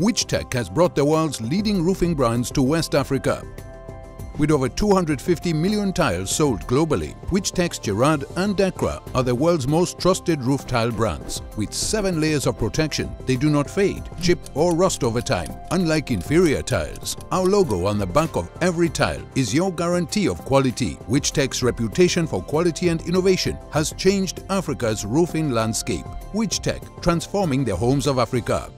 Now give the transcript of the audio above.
Wichtech has brought the world's leading roofing brands to West Africa. With over 250 million tiles sold globally, Wichtech's Gerard and Decra are the world's most trusted roof tile brands. With seven layers of protection, they do not fade, chip or rust over time, unlike inferior tiles. Our logo on the back of every tile is your guarantee of quality. Wichtech's reputation for quality and innovation has changed Africa's roofing landscape. Wichtech, transforming the homes of Africa.